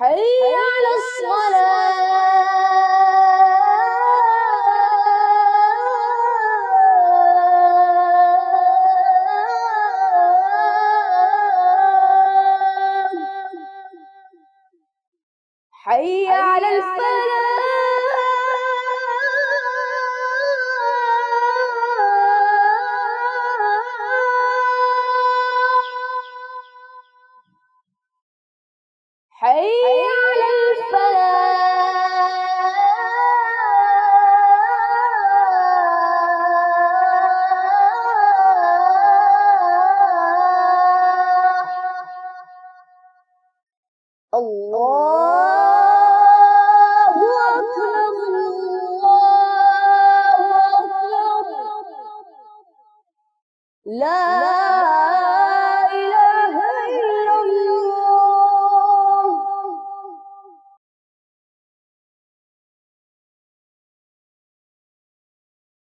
حي على الصلاة. حي على الفلاح. حي love